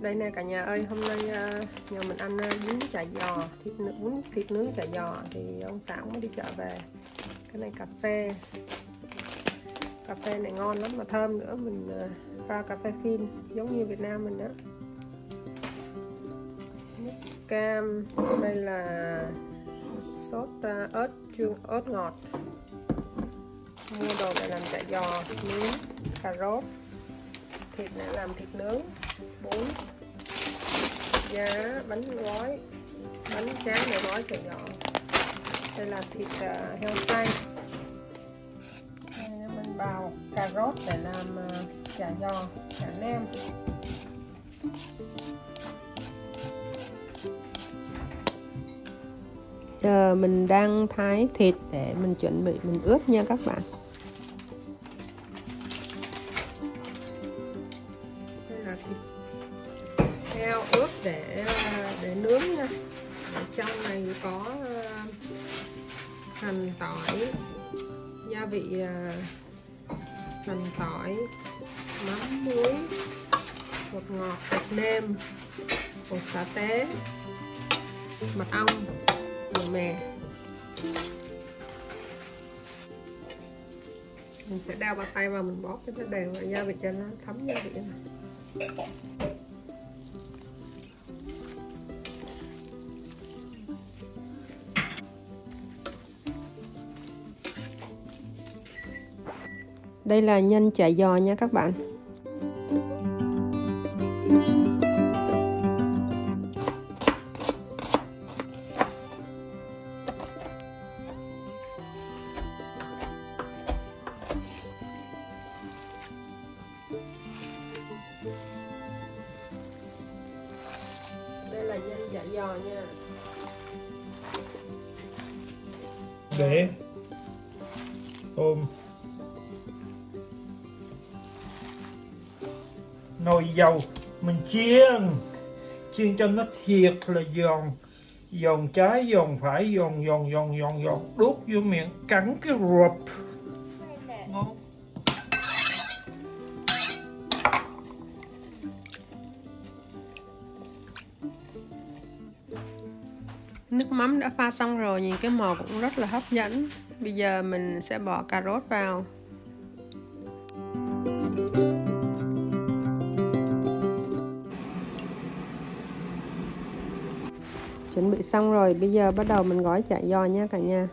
đây nè cả nhà ơi, hôm nay à, nhà mình ăn à, bún chả giò, thịt bún thịt nướng chả giò thì ông xã mới đi chợ về. Cái này cà phê. Cà phê này ngon lắm mà thơm nữa, mình à, pha cà phê phin giống như Việt Nam mình đó nước cam, đây là sốt ớt chua, ớt ngọt mua đồ để làm chả giò miếng cà rốt thịt để làm thịt nướng bún giá bánh gói bánh tráng để gói chả giò. Đây là thịt uh, heo xay. Đây mình bào cà rốt để làm uh, chả giò chả nem. Giờ mình đang thái thịt để mình chuẩn bị, mình ướp nha các bạn. Đây là thịt heo ướp để để nướng nha. Ở trong này có ờ, hành tỏi, gia vị ờ, hành tỏi, mắm muối, bột ngọt, bột nêm, bột xả tế, mật ong của mè. Mình sẽ đeo bao tay vào, mình bóp cho nó đều và da vị cho nó thấm gia vị này. Đây là nhân chả giò nha các bạn. Là nhân chả giò nha. Để tôm nồi dầu mình chiên. Chiên cho nó thiệt là giòn. Giòn trái, giòn phải, giòn giòn giòn giòn giòn. Đút vô miệng, cắn cái ruột. Nước mắm đã pha xong rồi, nhìn cái màu cũng rất là hấp dẫn. Bây giờ mình sẽ bỏ cà rốt vào. Chuẩn bị xong rồi, bây giờ bắt đầu mình gói chả giò nha cả nhà.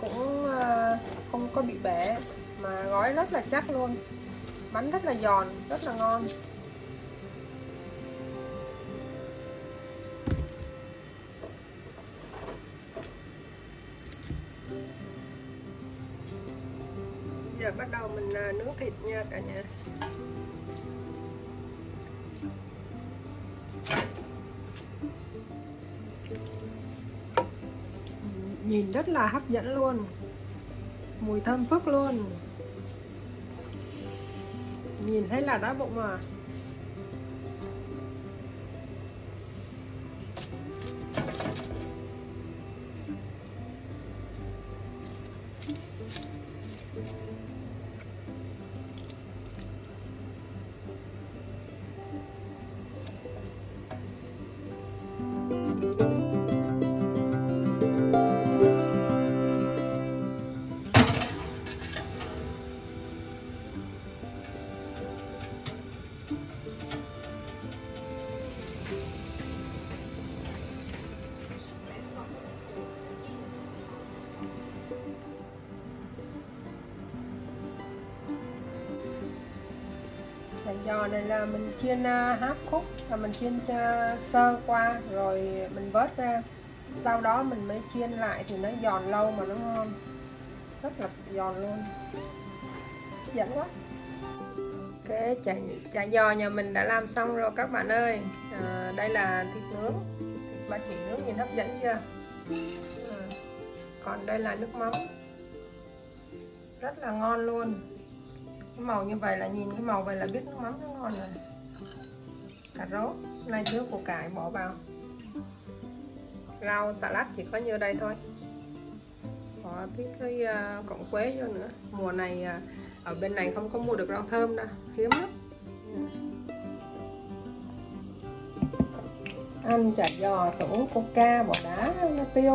Cũng ờ, không có bị bể Mà gói rất là chắc luôn. Bánh rất là giòn, rất là ngon. Giờ bắt đầu mình ờ, nướng thịt nha cả nhà. Nhìn rất là hấp dẫn luôn. Mùi thơm phức luôn. Nhìn thấy là đói bụng mà giò này là mình chiên à, hấp háp khúc và mình chiên à, sơ qua rồi mình vớt ra. Sau đó mình mới chiên lại thì nó giòn lâu mà nó ngon. Rất là giòn luôn. Hấp dẫn quá. Cái chả chả giò nhà mình đã làm xong rồi các bạn ơi. À, đây là thịt nướng. Thịt ba chỉ nướng nhìn hấp dẫn chưa? À, còn đây là nước mắm. Rất là ngon luôn cái màu như vậy là nhìn cái màu vậy là biết nước mắm nó ngon rồi. Cà rốt nay chứa củ cải bỏ vào. Rau xà lách chỉ có như đây thôi. Có tí cái uh, cọng quế vô nữa. Mùa này uh, ở bên này không có mua được rau thơm đâu hiếm lắm. Ăn chả giò phải uống coca bỏ đá nó tiêu.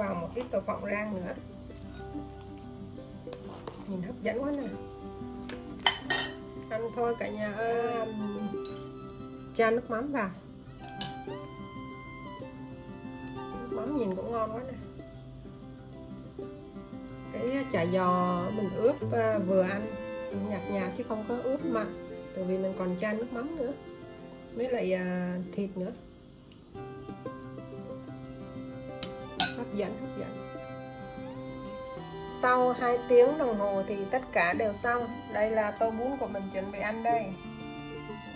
vào một ít tổ phộng rang nữa. Nhìn hấp dẫn quá nè. Ăn thôi cả nhà ơi. Chan nước mắm vào. Nước mắm nhìn cũng ngon quá nè. Cái chả giò mình ướp à, vừa ăn nhạt nhạt chứ không có ướp mặn, tại vì mình còn chan nước mắm nữa. Với lại à, thịt nữa. Dẫn hấp dẫn sau 2 tiếng đồng hồ thì tất cả đều xong. Đây là tô bún của mình chuẩn bị ăn đây.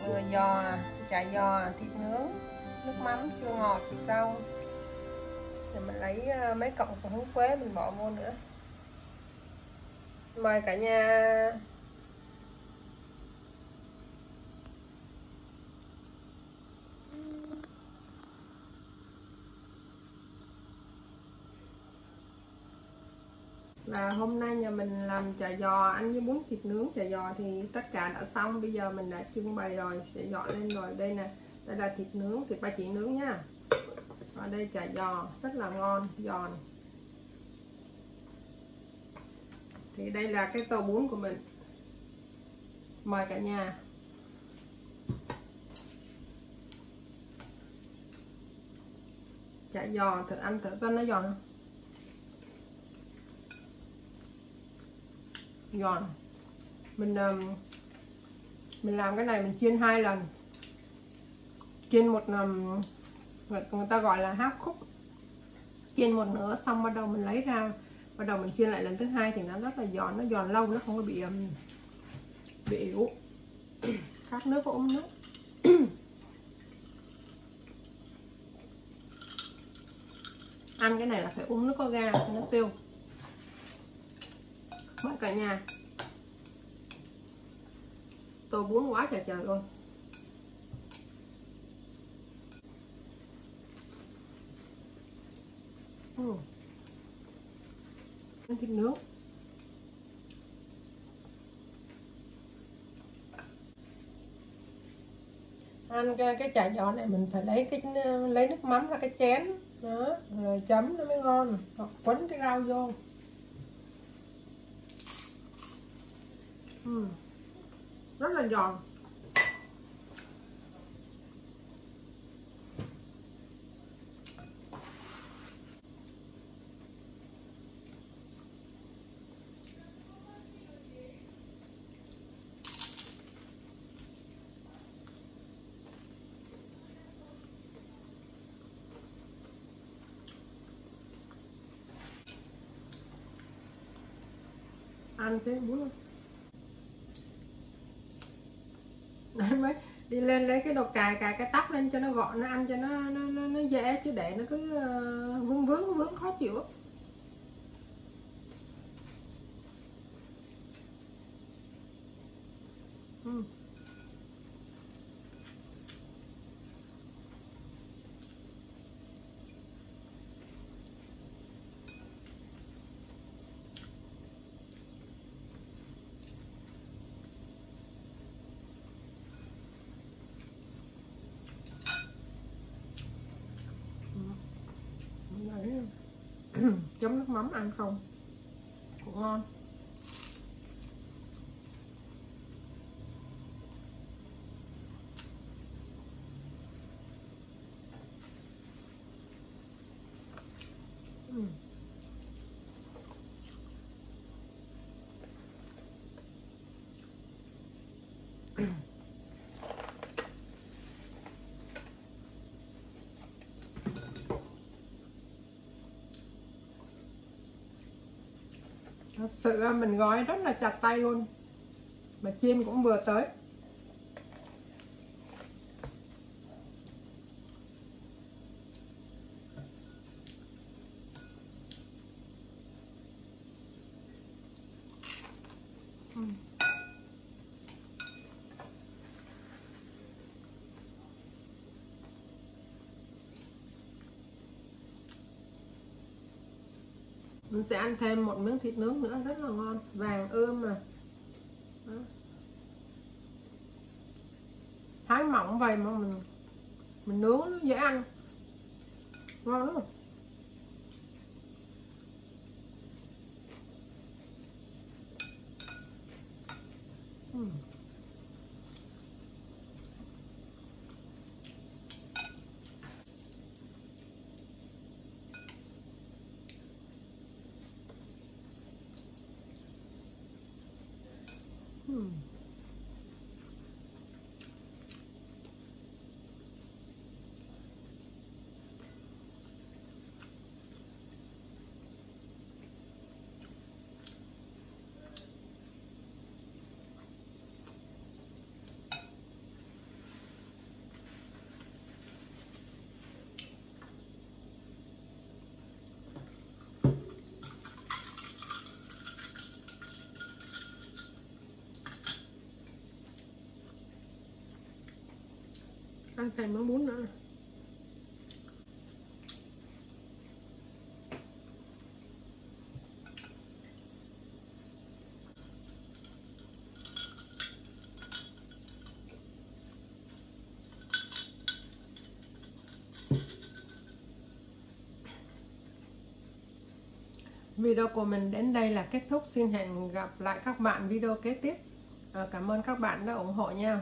Vừa giò, chả giò, thịt nướng, nước mắm, chua ngọt, rau. Thì mình lấy ờ, mấy cọng của húng quế mình bỏ vô nữa. Mời cả nhà là hôm nay nhà mình làm chả giò, ăn với bún thịt nướng chả giò thì tất cả đã xong. Bây giờ mình đã trưng bày rồi, sẽ dọn lên rồi. Đây nè, đây là thịt nướng, thịt ba chỉ nướng nha. Và đây chả giò, rất là ngon, giòn. Thì đây là cái tô bún của mình. Mời cả nhà. Chả giò, thử ăn thử coi nó giòn không? Giòn mình um, mình làm cái này mình chiên hai lần. Chiên một um, người ta gọi là háp khúc chiên một nửa xong bắt đầu mình lấy ra bắt đầu mình chiên lại lần thứ hai thì nó rất là giòn nó giòn lâu nó không có bị um, bị yếu khát nước có uống nước. Ăn cái này là phải uống nước có ga nó tiêu mất cả nhà. Tô bún quá trời trời luôn. Ừ. ăn thịt nướng ăn cái, cái chả giò này mình phải lấy cái lấy nước mắm ra cái chén. Đó rồi chấm nó mới ngon. Quấn cái rau vô. Ừ. rất là giòn ăn thế bún không mới đi lên lấy cái đồ cài cài cái tóc lên cho nó gọn nó ăn cho nó nó, nó, nó dễ chứ để nó cứ ờ, vướng vướng vướng khó chịu ừ. Ừ, chấm nước mắm ăn không? Cũng ngon Mm thật sự mình gói rất là chặt tay luôn. Mà chim cũng vừa tới. Mình sẽ ăn thêm một miếng thịt nướng nữa, rất là ngon vàng ươm mà Đó. thái mỏng vậy mà mình mình nướng nó dễ ăn ngon lắm uhm. Hmm. Ăn thêm món bún nữa. Video của mình đến đây là kết thúc. Xin hẹn gặp lại các bạn video kế tiếp. À, cảm ơn các bạn đã ủng hộ nha.